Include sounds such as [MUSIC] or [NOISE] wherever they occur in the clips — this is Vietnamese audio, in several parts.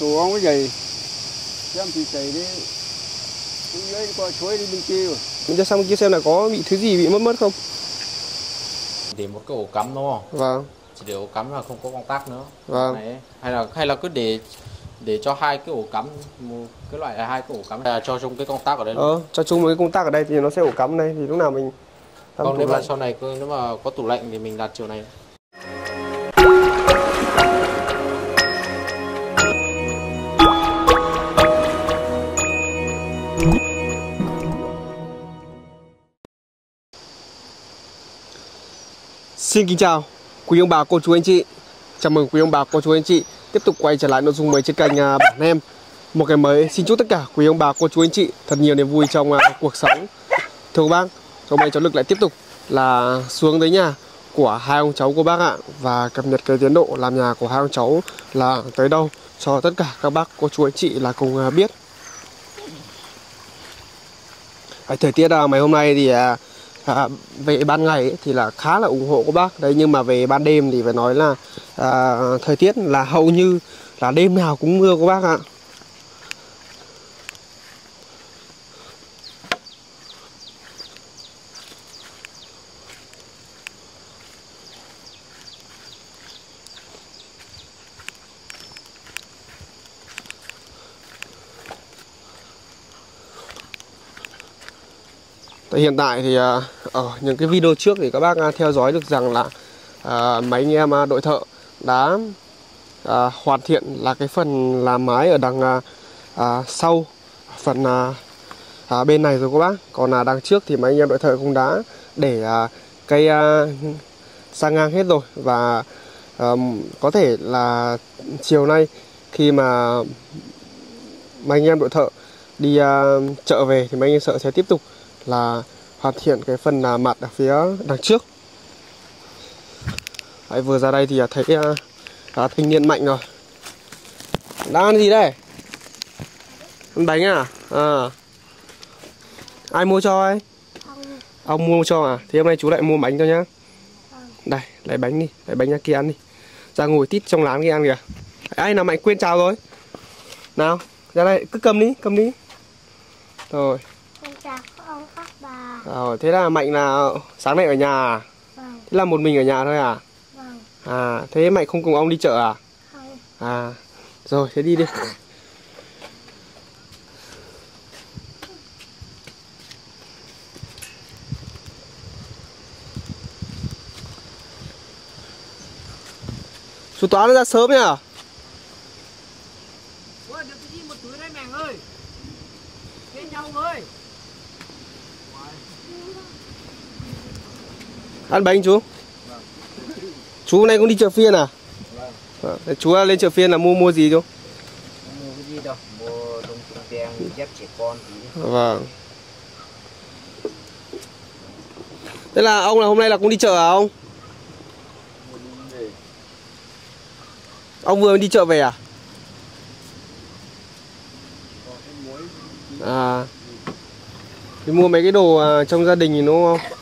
tù ông cái gì xem thì chảy đi. Xuống dưới qua suối đi bên kia rồi. Mình cho sang kia xem là có bị thứ gì bị mất mất không? để một cái ổ cắm đúng không? Vâng, chỉ để ổ cắm là không có công tắc nữa. Vâng. Đấy. hay là hay là cứ để để cho hai cái ổ cắm một cái loại là hai cái ổ cắm là cho chung cái công tắc ở đây Ờ, cho chung một cái công tắc ở đây thì nó sẽ ổ cắm đây thì lúc nào mình còn nếu mà sau này cứ- nếu mà có tủ lạnh thì mình đặt chiều này Xin kính chào quý ông bà cô chú anh chị. Chào mừng quý ông bà cô chú anh chị tiếp tục quay trở lại nội dung mới trên kênh à, bản em. Một ngày mới xin chúc tất cả quý ông bà cô chú anh chị thật nhiều niềm vui trong uh, cuộc sống. Thưa các bác, hôm nay cháu Lực lại tiếp tục là xuống tới nhà của hai ông cháu cô bác ạ và cập nhật cái tiến độ làm nhà của hai ông cháu là tới đâu cho tất cả các bác cô chú anh chị là cùng uh, biết. à, thời tiết uh, mấy hôm nay thì uh, à, về ban ngày ấy, thì là khá là ủng hộ của bác. Đấy nhưng mà về ban đêm thì phải nói là à, thời tiết là hầu như là đêm nào cũng mưa của bác ạ. Tại hiện tại thì à, ở những cái video trước thì các bác à, theo dõi được rằng là à, mấy anh em à, đội thợ đã à, hoàn thiện là cái phần làm mái ở đằng à, à, sau phần à, à, bên này rồi các bác. Còn là đằng trước thì mấy anh em đội thợ cũng đã để à, cây à, sang ngang hết rồi. Và à, có thể là chiều nay khi mà mấy anh em đội thợ đi à, chợ về thì mấy anh em sợ sẽ tiếp tục là hoàn thiện cái phần là mặt ở phía đằng trước. Đấy, vừa ra đây thì à, thấy à, à, thanh niên mạnh rồi. Đang ăn gì đây? Ăn bánh à? À. Ai mua cho ấy? Ông mua cho à? Thì hôm nay chú lại mua bánh cho nhá. Đây lấy bánh đi lấy bánh ra kia ăn đi. Ra ngồi tít trong lán kia ăn kìa. Ai nào mạnh quên chào rồi. Nào ra đây cứ cầm đi cầm đi. Rồi Con chào các ông các bà. Ờ, thế là Mạnh là sáng nay ở nhà à? Vâng, Thế là một mình ở nhà thôi à? vâng, À, thế Mạnh không cùng ông đi chợ à? không. À, rồi thế đi đi. Chú Toán nó ra sớm nhỉ? Ôi, được cái gì một túi đây mẹ ơi Bên nhau ơi Ăn bánh chú? Chú hôm nay cũng đi chợ phiên à? Vâng. Chú lên chợ phiên là mua mua gì chú? Mua cái gì đâu Mua đồng trùng đen, dép trẻ con tí Vâng. Thế là ông là hôm nay là cũng đi chợ à ông? Ông vừa đi chợ về à? À. Đi mua mấy cái đồ à, trong gia đình thì đúng không?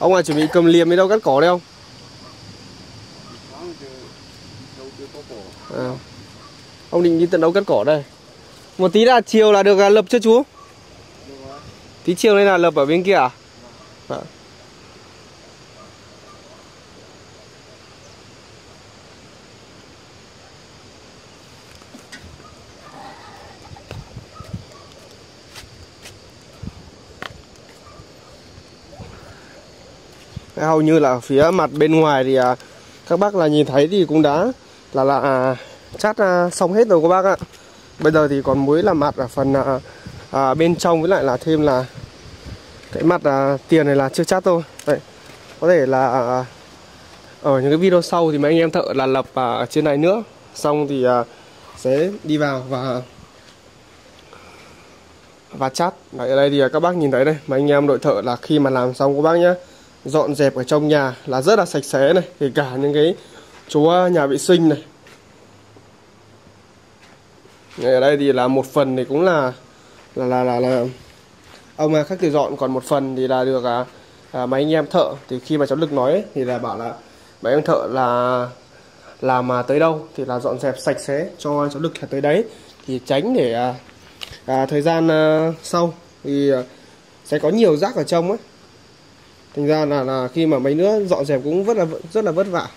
Ông là chuẩn bị cầm liềm đi đâu, cắt cỏ đây không? À. Ông định đi tận đâu cắt cỏ đây? Một tí là chiều là được à, lập chưa chú? Tí chiều đây là lập ở bên kia à? Vâng. Hầu như là phía mặt bên ngoài thì à, các bác là nhìn thấy thì cũng đã là là à, chát à, xong hết rồi các bác ạ. Bây giờ thì còn muối là mặt ở phần à, à, bên trong với lại là thêm là cái mặt à, tiền này là chưa chát thôi. Đấy. Có thể là à, à, ở những cái video sau thì mấy anh em thợ là lập à, ở trên này nữa. Xong thì à, sẽ đi vào và và chát. Đấy, ở đây thì à, các bác nhìn thấy đây, mấy anh em đội thợ là khi mà làm xong các bác nhé dọn dẹp ở trong nhà là rất là sạch sẽ này kể cả những cái chỗ à, nhà vệ sinh này. Đây, ở đây thì là một phần thì cũng là là là là, là ông à, khách tự dọn còn một phần thì là được à, à, mấy anh em thợ. Thì khi mà cháu lực nói ấy, thì là bảo là mấy anh thợ là làm mà tới đâu thì là dọn dẹp sạch sẽ cho cháu lực tới đấy. Thì tránh để à, à, thời gian à, sau thì à, sẽ có nhiều rác ở trong ấy thành ra là, là khi mà mấy nữa dọn dẹp cũng rất là rất là vất vả.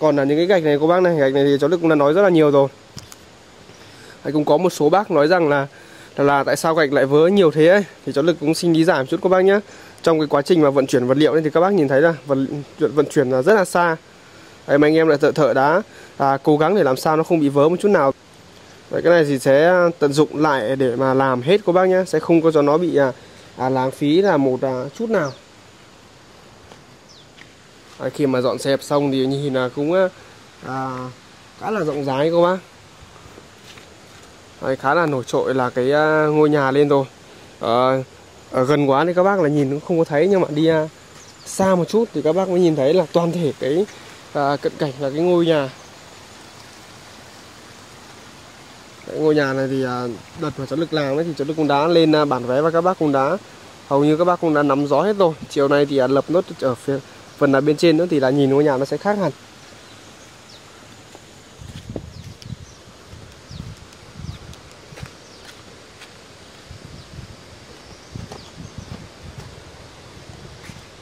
Còn là những cái gạch này cô bác này gạch này thì cháu lực cũng đã nói rất là nhiều rồi. Hay cũng có một số bác nói rằng là là, là tại sao gạch lại vỡ nhiều thế ấy? Thì cháu lực cũng xin lý giải một chút các bác nhé trong cái quá trình mà vận chuyển vật liệu ấy, thì các bác nhìn thấy là vận vận chuyển là rất là xa. Đấy, mà anh em lại thợ thợ đã à, cố gắng để làm sao nó không bị vỡ một chút nào. Đấy, cái này thì sẽ tận dụng lại để mà làm hết các bác nhé sẽ không có cho nó bị à, à, lãng phí là một à, chút nào à, khi mà dọn dẹp xong thì nhìn là cũng ờ, à, khá là rộng rãi các bác. Đấy, khá là nổi trội là cái à, ngôi nhà lên rồi. À, ở gần quá thì các bác là nhìn cũng không có thấy nhưng mà đi à, xa một chút thì các bác mới nhìn thấy là toàn thể cái à, cận cảnh là cái ngôi nhà. Cái ngôi nhà này thì à, đợt mà cháu lực làm ấy thì cháu lực cũng đã lên à, bản vé và các bác cũng đã hầu như các bác cũng đã nắm gió hết rồi. Chiều nay thì à, lập nốt ở phía phần là bên trên nữa thì là nhìn ngôi nhà nó sẽ khác hẳn.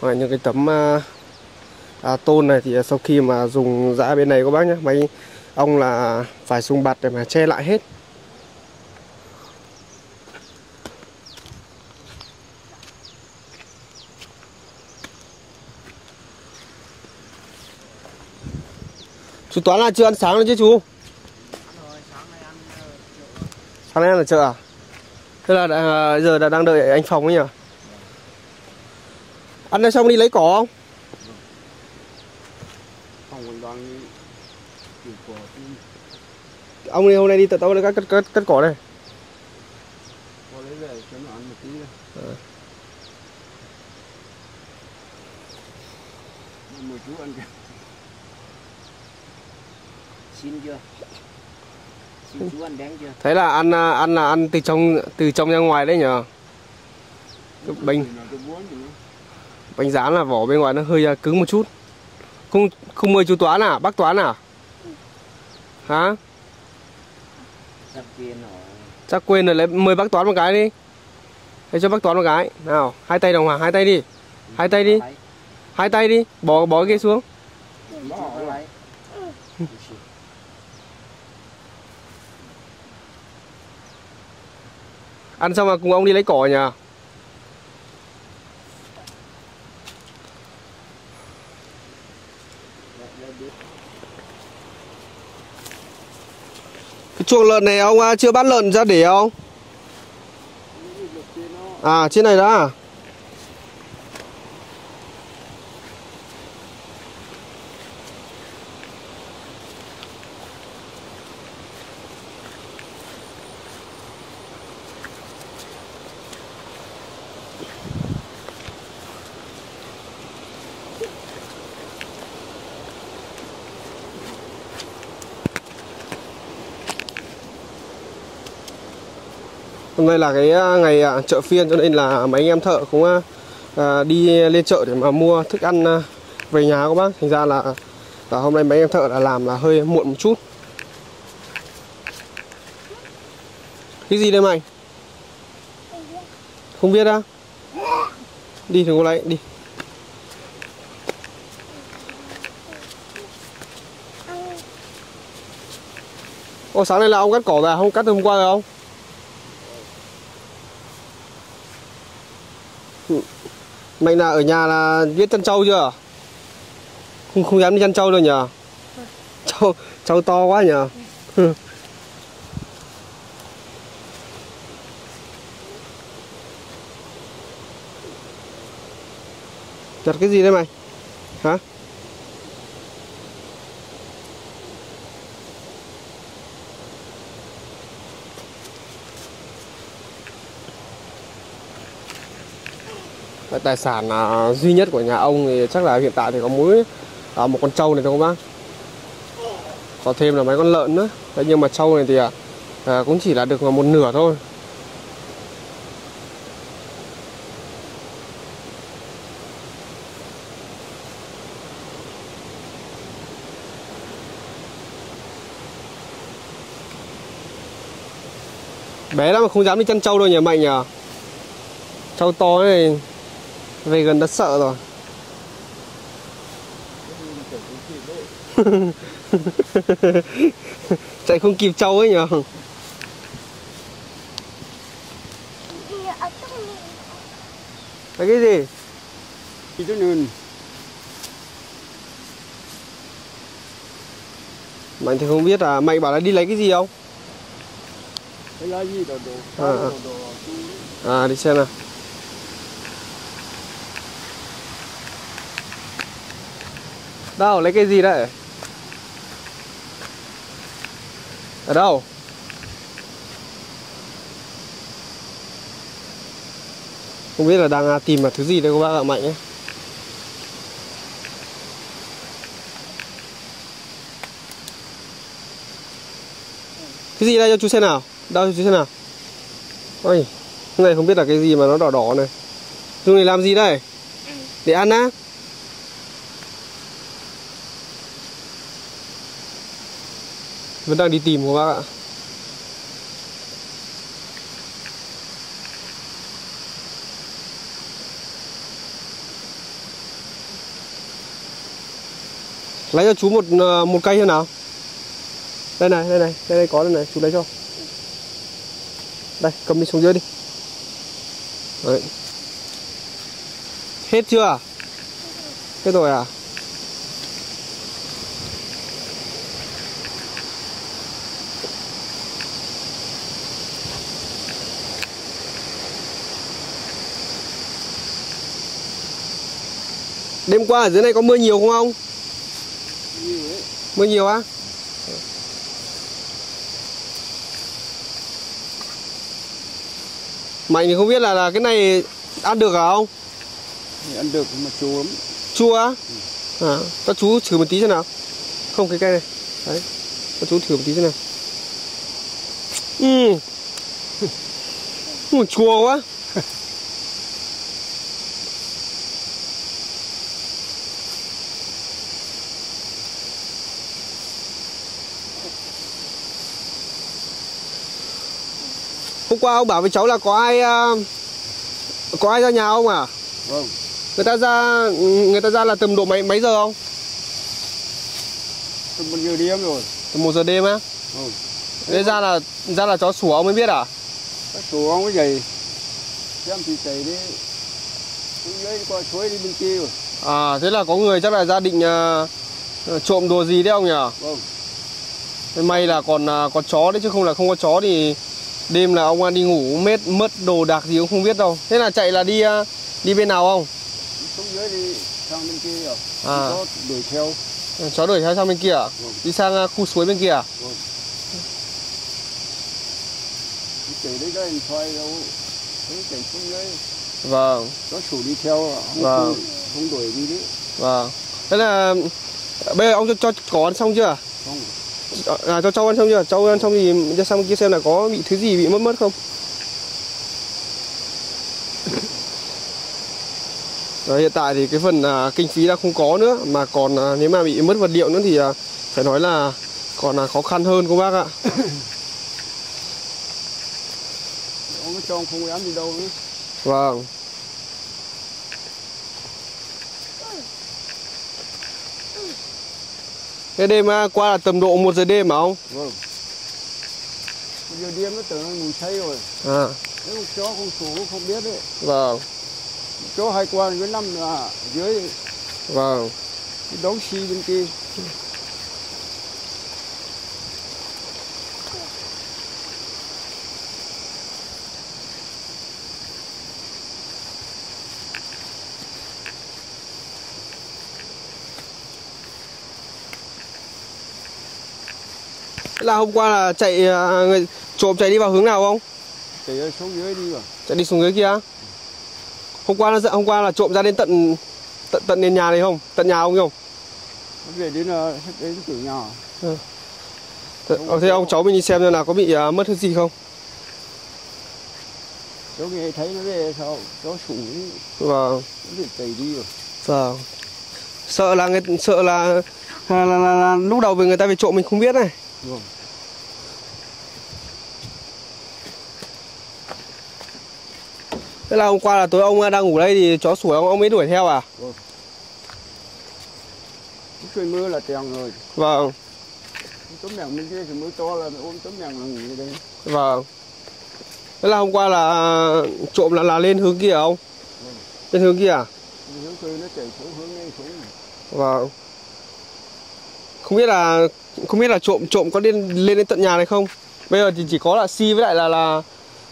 Và những cái tấm à, à, tôn này thì sau khi mà dùng dã bên này các bác nhé máy ông là phải dùng bạt để mà che lại hết. Chú Toán là chưa ăn sáng rồi chứ chú? Sáng nay ăn ở chợ à? Thế là đã, à, giờ là đang đợi anh phòng ấy nhỉ? Ăn đây xong đi lấy cỏ không? Ông đi hôm nay đi tận tao cắt, cắt cắt cắt cỏ này có lấy về cho nó ăn một tí đây Ờ. mời chú ăn kìa Xin chưa? Xin chú ăn bánh chưa? Thế là ăn à, ăn là ăn từ trong từ trong ra ngoài đấy. Cái bánh bánh rán là vỏ bên ngoài nó hơi à, cứng một chút. Không không mời chú Toán à, bác Toán à? Hả? Chắc quên rồi lấy mời bác Toán một cái đi. Để cho bác Toán một cái. Nào, hai tay đồng hoàng, hai tay đi. Hai tay đi, Lấy. hai tay đi, bỏ bỏ cái xuống. [LAUGHS] bỏ Chú rồi. lấy. Ăn xong là cùng ông đi lấy cỏ nhờ. Cái chuồng lợn này ông à, chưa bắt lợn ra để không? À trên này đã à? Hôm nay là cái à, ngày à, chợ phiên cho nên là mấy anh em thợ cũng à, đi lên chợ để mà mua thức ăn về nhà các bác. Thành ra là, là hôm nay mấy anh em thợ đã làm là hơi muộn một chút. Cái gì đây mày? Không biết á? Đi thử cô lấy đi. Ô sáng nay là ông cắt cỏ về không cắt từ hôm qua rồi không? Mày là ở nhà là biết chăn trâu chưa? Không không dám đi chăn trâu đâu nhờ. Trâu trâu to quá nhờ. Chặt cái gì đây mày? Hả? tài sản à, duy nhất của nhà ông thì chắc là hiện tại thì có mỗi à, một con trâu này thôi các bác. Có thêm là mấy con lợn nữa. Thế nhưng mà trâu này thì à, à cũng chỉ là được một nửa thôi. Bé lắm mà không dám đi chăn trâu đâu nhỉ mạnh nhỉ? Trâu to này về gần đã sợ rồi. [LAUGHS] Chạy không kịp trâu ấy nhỉ? Đi ở trong miệng. Là cái gì Thì cho nên Mạnh thì không biết à Mạnh bảo là đi lấy cái gì không? Cái lá gì? Đồ đồ À, à. đồ À đi xem nào Đâu lấy cái gì đấy? Ở đâu? Không biết là đang à, tìm là thứ gì đây các bác ạ Mạnh ấy. Cái gì đây? Cho chú xem nào. Đâu cho chú xem nào. Ôi cái này không biết là cái gì mà nó đỏ đỏ này. Dùng này làm gì đây? Để ăn á Vẫn đang đi tìm các bác ạ Lấy cho chú một ờ, một cây thế nào Đây này, đây này, đây này có đây này, chú lấy cho Đây, cầm đi xuống dưới đi Đấy. Hết chưa? Hết rồi à? Đêm qua ở dưới này có mưa nhiều không ông? Mưa nhiều á? Mạnh thì không biết là, là cái này ăn được hả ông? thì ăn được mà chua lắm Chua á? À, các chú thử một tí xem nào Không cái cây này Đấy Các chú thử một tí xem nào Ừ [LAUGHS] ừ, Chua quá [LAUGHS] Hôm qua ông bảo với cháu là có ai à, Có ai ra nhà ông à vâng. Người ta ra Người ta ra là tầm độ mấy mấy giờ không? Tôi một giờ đêm rồi. Tầm 1 giờ đêm á? Vâng. Thế ra là ra là chó sủa ông mới biết à? cái số ông cái gì xem thì chạy đi. Xuống dưới qua suối đi bên kia rồi. À thế là có người chắc là gia định ờ, ờ, trộm đồ gì đấy ông nhỉ? vâng. May là còn ờ, có chó đấy chứ không là không có chó thì đêm là ông ăn đi ngủ mất mất đồ đạc gì cũng không biết đâu. Thế là chạy là đi ờ, đi bên nào không? xuống dưới đi sang bên kia rồi À. có đuổi theo Ờ, Chó đuổi theo sang bên kia à? Vâng. Đi sang ờ, khu suối bên kia à? chạy đấy điện thoại đâu thế chạy xuống dưới Vâng, có chủ đi theo không Vâng. không đuổi đi đấy vâng. Thế là bây giờ ông cho, cho có ăn xong chưa? không À cho cháu ăn xong chưa? Cháu ăn xong thì ra sang kia xem là có bị thứ gì bị mất mất không? [LAUGHS] Đấy, hiện tại thì cái phần à, kinh phí đã không có nữa mà còn à, nếu mà bị mất vật liệu nữa thì à, phải nói là còn là khó khăn hơn cô bác ạ. ông cái trong không dám đi đâu nữa Vâng. Cái đêm à, qua là tầm độ 1 giờ đêm mà không? vâng. Bây giờ đêm nó tưởng nó ngủ say rồi. À, nếu con chó không số không biết đấy. Vâng, chó hai quan với năm là dưới. Vâng. đống xi bên kia là hôm qua là chạy à, người trộm chạy đi vào hướng nào không? chạy xuống dưới đi rồi Chạy đi xuống dưới kia. Hôm qua là hôm qua là trộm ra đến tận tận tận đến nhà này không? Tận nhà ông không? về đến ờ, đến cửa nhà Thế, ờ, thế ông cháu mình đi xem xem nào có bị à, mất thứ gì không? cháu nghe thấy nó về sao cháu sủng Vâng. nó chạy đi rồi Vâng. Sợ là người sợ là là, là, là, là lúc đầu về người ta về trộm mình không biết này. Vâng Thế là hôm qua là tối ông đang ngủ đây thì chó sủa ông ông mới đuổi theo à? trời mưa là trèo rồi Vâng, tấm đèn bên kia thì mưa to là ôm tấm đèn là nghỉ đây vâng. Thế là hôm qua là trộm là là lên hướng kia à ông? Lên hướng kia à? hướng kia nó chạy xuống hướng này xuống Vâng. Không biết là không biết là trộm trộm có lên lên đến tận nhà này không? Bây giờ thì chỉ có là Si với lại là là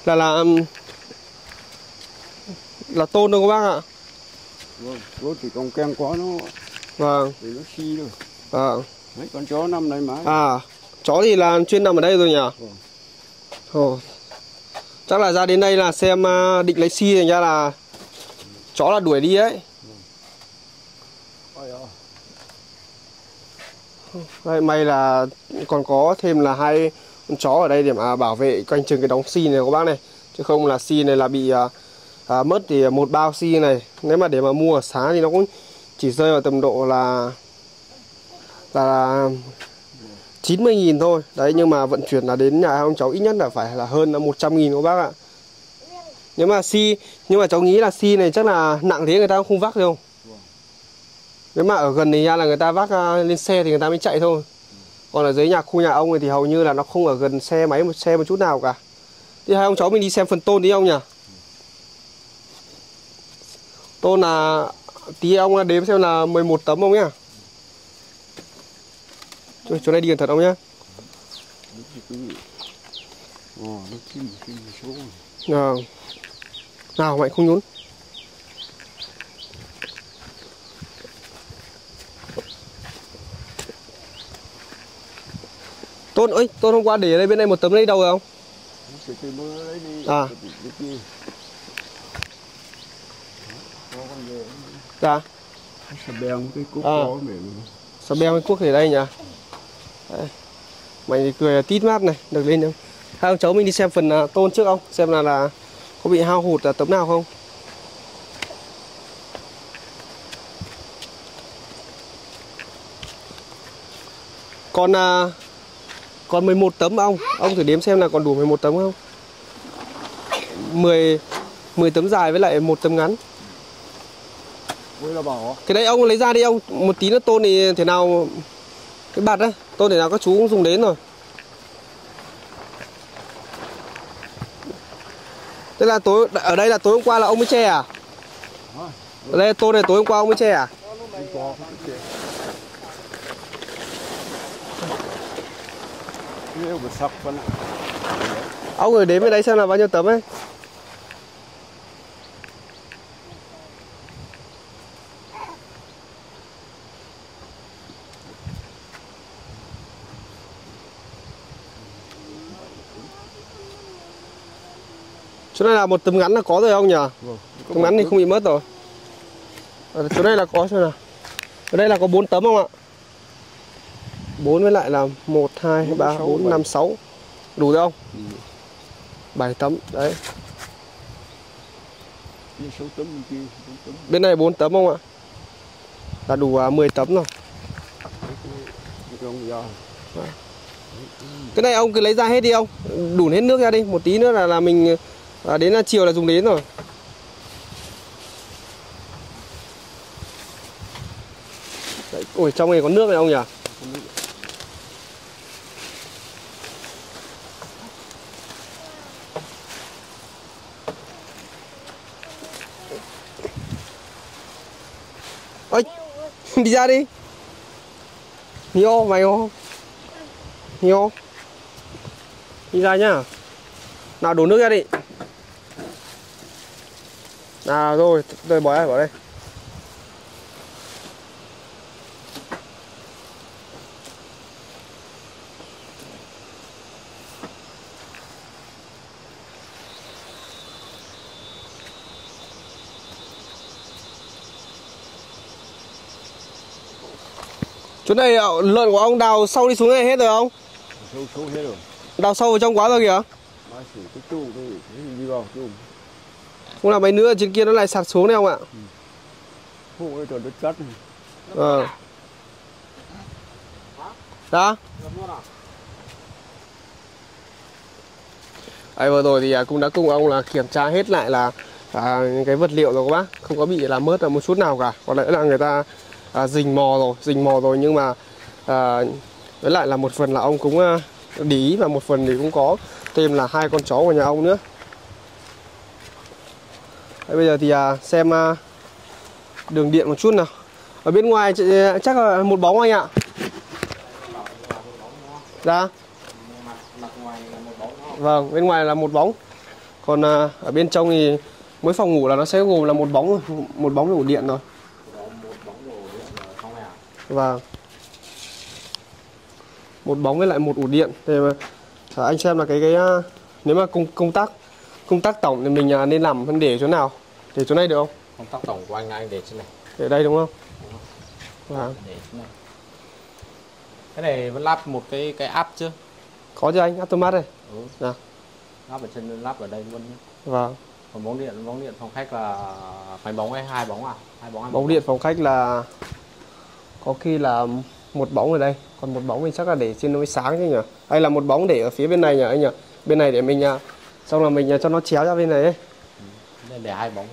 là là ừm, là tôn thôi các bác ạ. vâng nó chỉ còn ken quá nó Vâng, thì nó xi rồi vâng. mấy con chó năm nay mãi À, chó thì là chuyên nằm ở đây rồi nhỉ? Vâng. Ồ. Chắc là ra đến đây là xem à, định lấy Si thành ra là chó là đuổi đi ấy. Ôi ơi. Đây, may là còn có thêm là hai con chó ở đây để mà bảo vệ canh chừng cái đóng xi này các bác này. Chứ không là xi này là bị à, à, mất thì một bao xi này. Nếu mà để mà mua ở xá thì nó cũng chỉ rơi vào tầm độ là là 90 nghìn thôi. Đấy nhưng mà vận chuyển là đến nhà ông cháu ít nhất là phải là hơn là 100 nghìn các bác ạ. Nếu mà xi nhưng mà cháu nghĩ là xi này chắc là nặng thế người ta cũng không vác đâu nếu mà ở gần thì ra là người ta vác à, lên xe thì người ta mới chạy thôi. Còn ở dưới nhà khu nhà ông thì hầu như là nó không ở gần xe máy một xe một chút nào cả. Thì hai ông cháu mình đi xem phần tôn đi ông nhỉ? Tôn là tí ông đếm xem là 11 tấm ông nhá chỗ, chỗ này đi cẩn thận ông nhá. Ờ, Ờ. nào mạnh không nhún tôn ơi tôn hôm qua để ở đây bên đây một tấm lấy đâu rồi không À. dạ bèo cái À. sao beo cái cuốc để đây nhỉ Đây. mày cười tít mát này được lên không hai ông cháu mình đi xem phần à, tôn trước không xem là là có bị hao hụt là tấm nào không còn à, còn 11 tấm ông ông thử đếm xem là còn đủ 11 tấm không? 10 10 tấm dài với lại một tấm ngắn. Cái đấy ông lấy ra đi ông. Một tí nữa tôn thì thế nào cái bạt đấy tôn thế nào các chú cũng dùng đến rồi. Thế là tối ở đây là tối hôm qua là ông mới che à? Ở đây tôn này tối hôm qua ông mới che à? không có cái chuyện Yêu bật sập vẫn ạ Ông gửi đến bên đấy xem là bao nhiêu tấm ấy. Chỗ này là một tấm ngắn là có rồi ông nhỉ? Vâng. Tấm ngắn thì không bị mất rồi. Ở chỗ đây là có xem nào. Ở đây là có 4 tấm không ạ? 4 với lại là 1 2 Bốn, 3 sáu, 4 bảy. 5 6. Đủ rồi không? Ừ. 7 tấm đấy. Tấm bên tấm Bên này 4 tấm không ạ? Là đủ à, 10 tấm rồi. cái dao Cái này ông cứ lấy ra hết đi ông. Đủ hết nước ra đi, một tí nữa là là mình à, đến là chiều là dùng đến rồi. Đấy, ôi trong này có nước này ông nhỉ? [LAUGHS] đi ra đi. Nio, mày không? Nio. Đi ra nhá. Nào đổ nước ra đi. Nào rồi, tôi bỏ đây, bỏ đây. Chỗ này à, lợn của ông đào sâu đi xuống này hết rồi không? sâu sâu hết rồi Đào sâu vào trong quá rồi kìa. Không là mấy nữa trên kia nó lại sạt xuống đấy không ạ? khu ấy rồi đất này. Ờ. Đó. Ấy vừa rồi thì à, cũng đã cùng ông là kiểm tra hết lại là à, những cái vật liệu rồi các bác không có bị làm mất là một chút nào cả có lẽ là người ta à, rình mò rồi rình mò rồi nhưng mà à, với lại là một phần là ông cũng à, để ý và một phần thì cũng có thêm là hai con chó của nhà ông nữa. Đấy, bây giờ thì à, xem à, đường điện một chút nào. Ở bên ngoài à, chắc là một bóng anh ạ. Dạ. Vâng bên ngoài là một bóng. Còn à, ở bên trong thì mỗi phòng ngủ là nó sẽ gồm là một bóng một bóng ổ điện rồi có một bóng đồ điện ở trong nhà và một bóng với lại một ổ điện. Thì mà à, anh xem là cái cái à, nếu mà công công tác công tác tổng thì mình à, nên làm để chỗ nào? Để chỗ này được không? Công tắc tổng của anh anh để trên này. Để đây đúng không? Vâng để trên này. Cái này vẫn lắp một cái cái áp chứ? Có chứ anh automat đây. Ừ. Dạ. lắp ở trên lắp ở đây luôn nhé. vâng còn bóng điện bóng điện phòng khách là mấy bóng hay hai bóng à? Hai bóng hai bóng điện phòng khách là có khi là một bóng ở đây còn một bóng thì chắc là để trên nó mới sáng chứ nhỉ? Hay là một bóng để ở phía bên này nhỉ anh nhỉ? Bên này để mình à, xong là mình à, cho nó chéo ra bên này ấy. Đây để hai bóng.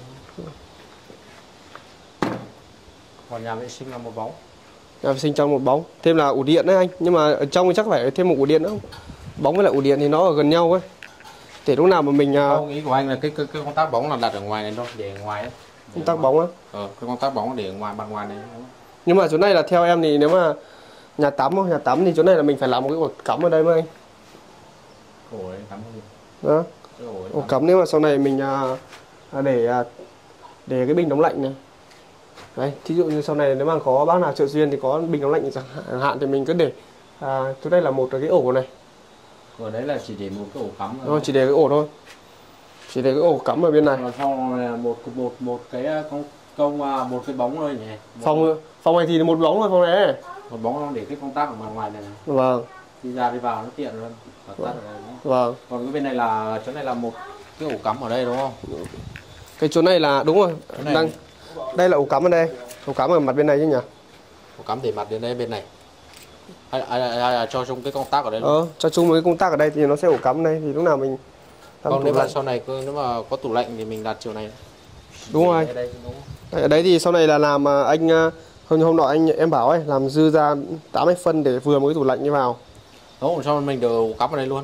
Còn nhà vệ sinh là một bóng. Nhà vệ sinh trong một bóng thêm là ổ điện đấy anh. Nhưng mà ở trong thì chắc phải thêm một ổ điện nữa. Không bóng với lại ổ điện thì nó ở gần nhau ấy. Để lúc nào mà mình à, không ý của anh là cái cái, cái công tắc bóng là đặt ở ngoài này thôi để ở ngoài đấy công tắc bóng á? Ờ, cái công tắc bóng để ở ngoài bằng ngoài này nhưng mà chỗ này là theo em thì nếu mà nhà tắm không? Nhà tắm thì chỗ này là mình phải làm một cái ổ cắm ở đây mới anh. Ổ cắm đó ổ cắm. nếu mà sau này mình à, à, để à, để cái bình đóng lạnh này. Đấy thí dụ như sau này nếu mà có bác nào trợ duyên thì có bình đóng lạnh chẳng hạn thì mình cứ để à, chỗ đây là một cái ổ này. Ở đấy là chỉ để một cái ổ cắm thôi. thôi chỉ để cái ổ thôi. Chỉ để cái ổ cắm ở bên này. Này là một một một cái à, công công à, một cái bóng thôi nhỉ. Một, phòng phòng này thì một bóng thôi phòng này. Một bóng để cái công tắc ở ngoài ngoài này, này. Vâng. Đi ra đi vào nó tiện luôn đây không? vâng. Còn cái bên này là chỗ này là một cái ổ cắm ở đây đúng không? Cái chỗ này là đúng rồi. Chỗ này- đang đây là ổ cắm ở đây. Ổ cắm ở mặt bên này chứ nhỉ? Ổ cắm để mặt đến đây bên này. Hay, hay, hay, hay là cho chung cái công tắc ở đây luôn? ờ cho chung cái công tắc ở đây thì nó sẽ ổ cắm đây. Thì lúc nào mình còn nếu mà sau này nếu mà có tủ lạnh thì mình đặt chiều này. Đúng rồi. Ở đây đúng ở đấy thì sau này là làm à, anh à, hôm hôm nọ anh em bảo ấy làm dư ra 80 phân để vừa một cái tủ lạnh như vào. Đúng sau mình đều cắm ở đây luôn.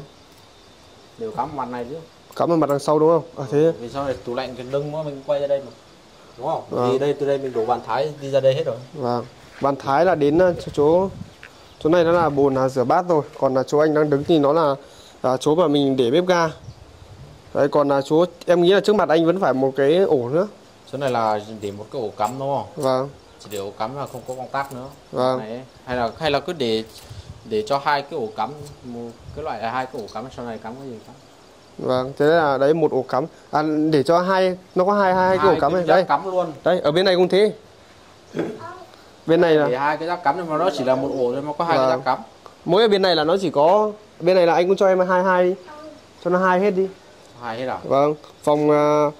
Đều cắm mặt này chứ. Cắm ở mặt đằng sau đúng không? À thế. Vì sau này tủ lạnh cái lưng quá mình quay ra đây mà. Đúng không? Vâng. thì đây từ đây mình đổ bàn thái đi ra đây hết rồi. Vâng. Bàn thái là đến chỗ- chỗ chỗ này nó là bồn là rửa bát rồi. Còn là chỗ anh đang đứng thì nó là à, chỗ mà mình để bếp ga. Đấy còn là chỗ em nghĩ là trước mặt anh vẫn phải một cái ổ nữa. Chỗ này là để một cái ổ cắm đúng không? Vâng ổ cắm là không có công tắc nữa. Vâng. Này, hay là hay là cứ để để cho hai cái ổ cắm một cái loại là hai cái ổ cắm sau này cắm cái gì cắm vâng thế là đấy một ổ cắm. À, để cho hai nó có hai hai, hai cái ổ cắm này. cái đây. cắm luôn. Đây ở bên này cũng thế. Bên này là để hai cái rác cắm nhưng mà nó chỉ là một ổ thôi mà có hai cái Vâng. rác cắm. Mỗi ở bên này là nó chỉ có bên này là anh cũng cho em hai hai đi cho nó hai hết đi. Hai hết à? Vâng phòng à,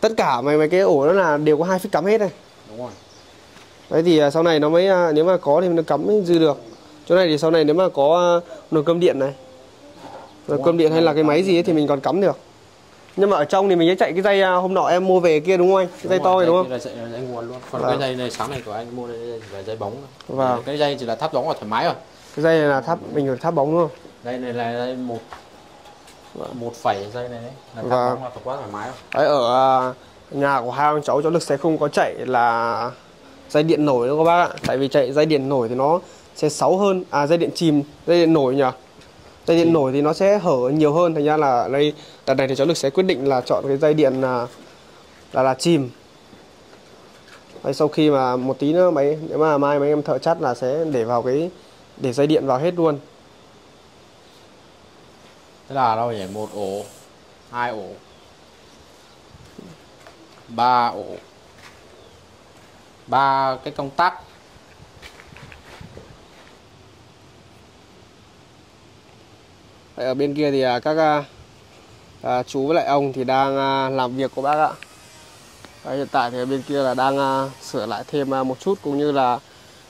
tất cả mấy mấy cái ổ đó là đều có hai phích cắm hết này đấy thì à, sau này nó mới à, nếu mà có thì nó cắm dư được. Chỗ này thì sau này nếu mà có à, nồi cơm điện này. Nồi cơm điện hay là cái máy gì ấy thì mình còn cắm được. Nhưng mà ở trong thì mình sẽ chạy cái dây hôm nọ em mua về kia đúng không anh? Cái dây to này đúng không là dây, dây nguồn luôn. Còn Vâng. cái dây này sáng này của anh mua đây là dây bóng. Vâng. cái dây chỉ là thắp bóng là thoải mái rồi. Cái dây này là thắp mình phải thắp bóng đúng không? Đây này là dây một một phẩy dây này đấy. Là thắp Vâng. bóng là quá thoải mái rồi. Đấy, ở nhà của hai ông cháu cháu lực sẽ không có chạy là dây điện nổi đâu các bác ạ. Tại vì chạy dây điện nổi thì nó sẽ sáu hơn. À dây điện chìm dây điện nổi nhỉ? Dây điện nổi thì nó sẽ hở nhiều hơn. Thành ra là đây đợt này thì cháu lực sẽ quyết định là chọn cái dây điện là là là chìm. Đấy, sau khi mà một tí nữa mấy nếu mà mai mấy em thợ chắt là sẽ để vào cái để dây điện vào hết luôn. Thế là đâu nhỉ? Một ổ hai ổ ba ổ ba cái công tắc Đấy, ở bên kia thì à, các à, à, chú với lại ông thì đang à, làm việc của bác ạ. Đấy, hiện tại thì ở bên kia là đang à, sửa lại thêm à, một chút cũng như là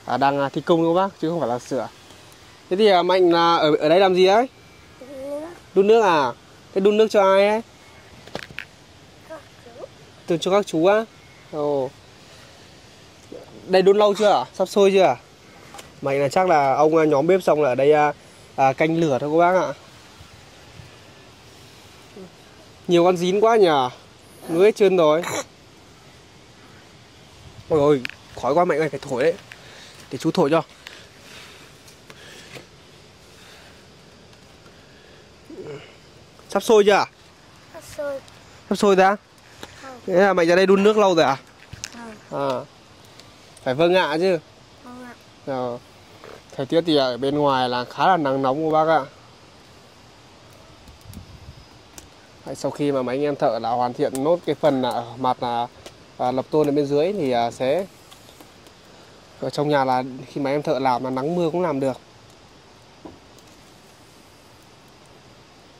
à, đang à, thi công đúng không bác chứ không phải là sửa. Thế thì à, Mạnh là ở ở đây làm gì đấy? Đun nước à? Thế đun nước cho ai ấy? Từ cho các chú á Ồ Đây đun lâu chưa ạ? Sắp sôi chưa ạ? Mạnh là chắc là ông à, nhóm bếp xong là ở đây à, à, canh lửa thôi các bác ạ. Nhiều con dín quá nhỉ? Ngứa hết trơn rồi. Ôi ôi Khói quá mạnh này phải thổi đấy. Để chú thổi cho. Sắp sôi chưa ạ? Nó sôi. Sắp sôi ra Thế là mày ra đây đun nước lâu rồi à? À Phải vâng ạ chứ. Không ạ. Thời tiết thì ở bên ngoài là khá là nắng nóng của bác ạ. Đấy, Sau khi mà mấy anh em thợ đã hoàn thiện nốt cái phần là ở mặt là à, lập tôn ở bên dưới thì à, sẽ ở trong nhà là khi mà em thợ làm là nắng mưa cũng làm được.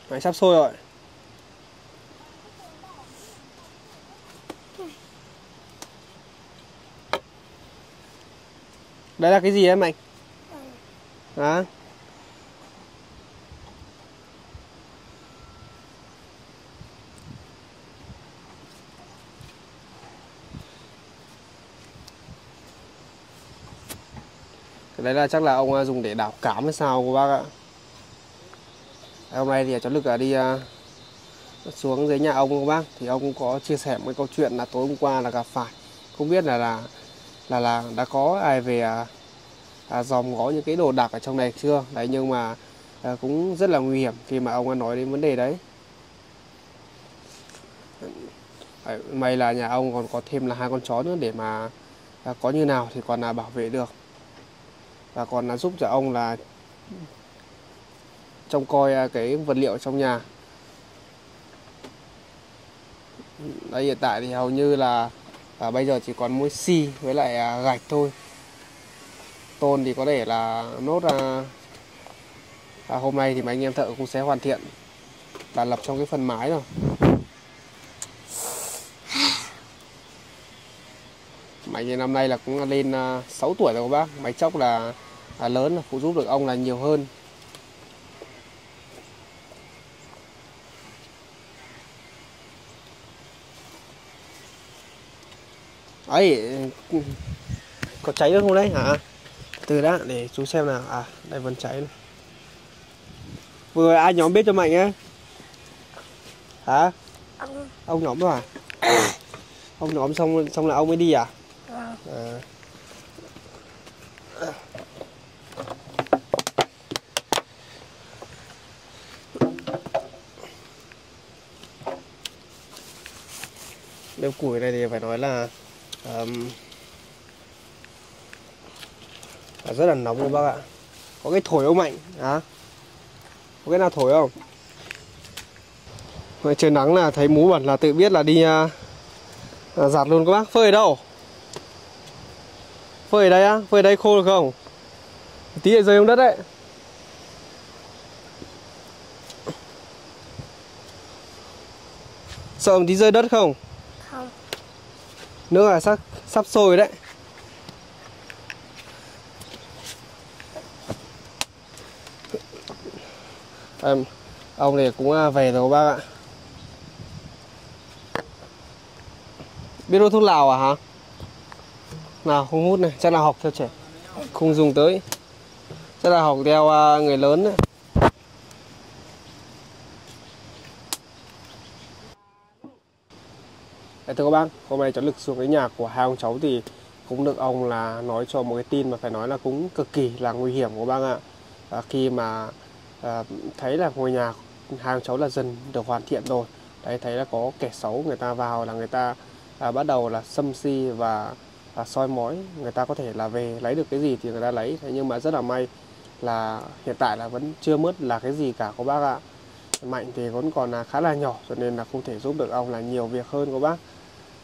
Đấy, sắp sôi rồi Đấy là cái gì em anh? Hả? Cái đấy là chắc là ông à, dùng để đảo cám hay sao của bác ạ Hôm nay thì cháu Lực à, đi à, xuống dưới nhà ông của bác Thì ông có chia sẻ một câu chuyện là tối hôm qua là gặp phải Không biết là là là là đã có ai về à, à, dòm ngó những cái đồ đạc ở trong này chưa? Đấy nhưng mà à, cũng rất là nguy hiểm khi mà ông đã nói đến vấn đề đấy. May là nhà ông còn có thêm là hai con chó nữa để mà à, có như nào thì còn là bảo vệ được. Và còn là giúp cho ông là trông coi à, cái vật liệu trong nhà. Đây hiện tại thì hầu như là và bây giờ chỉ còn mỗi xi với lại à, gạch thôi. Tôn thì có thể là nốt à, à, hôm nay thì mấy anh em thợ cũng sẽ hoàn thiện và lập trong cái phần mái rồi. Máy thì năm nay là cũng lên à, 6 tuổi rồi các bác. Máy chốc là, là lớn là phụ giúp được ông là nhiều hơn. Ấy có cháy được không đấy? Hả? Từ đã để chú xem nào. À đây vẫn cháy này. vừa ai nhóm bếp cho mạnh á hả? Ông. Ông nhóm rồi à? Ông nhóm xong xong là ông mới đi à vâng à Bếp củi này thì phải nói là um, là rất là nóng các bác ạ. Có cái thổi không mạnh? Hả? Có cái nào thổi không? Ngoài trời nắng là thấy mú bẩn là tự biết là đi uh, à, giặt luôn các bác. Phơi ở đâu? Phơi ở đây á? Phơi ở đây khô được không? Tí lại rơi xuống đất đấy. Sợ một tí rơi đất không? Không. Nước là sắp sắp sôi đấy em ông này cũng à, về rồi các bác ạ. Biết hút thuốc lào à hả? Nào không hút này chắc là học theo trẻ. Không dùng tới. Chắc là học theo à, người lớn đấy. Đấy, thưa các bác, hôm nay cháu Lực xuống cái nhà của hai ông cháu thì cũng được ông là nói cho một cái tin mà phải nói là cũng cực kỳ là nguy hiểm của bác ạ. À, khi mà à, thấy là ngôi nhà hai cháu là dần được hoàn thiện rồi. Đấy thấy là có kẻ xấu người ta vào là người ta à, bắt đầu là xâm si và à, soi mói, người ta có thể là về lấy được cái gì thì người ta lấy. Thế nhưng mà rất là may là hiện tại là vẫn chưa mất là cái gì cả các bác ạ. Mạnh thì vẫn còn là khá là nhỏ cho nên là không thể giúp được ông là nhiều việc hơn các bác.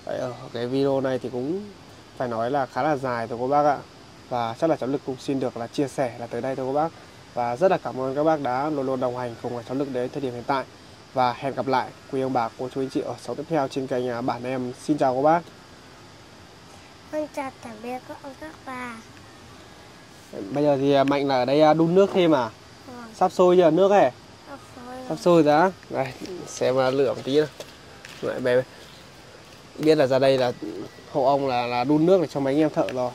Đấy, ở cái video này thì cũng phải nói là khá là dài rồi các bác ạ và chắc là cháu lực cũng xin được là chia sẻ là tới đây thôi các bác và rất là cảm ơn các bác đã luôn luôn đồng hành cùng với cháu lực đến thời điểm hiện tại. Và hẹn gặp lại quý ông bà cô chú anh chị ở số tiếp theo trên kênh à, bản em. Xin chào các bác. Con chào tạm biệt các ông các bà. Bây giờ thì à, mạnh là ở đây à, đun nước thêm à? Vâng. Sắp sôi chưa? Nước ấy? Sắp sôi sắp sôi ra đây xem lửa một tí nào. Lại bé biết là ra đây là hộ ông là là đun nước để cho mấy anh em thợ rồi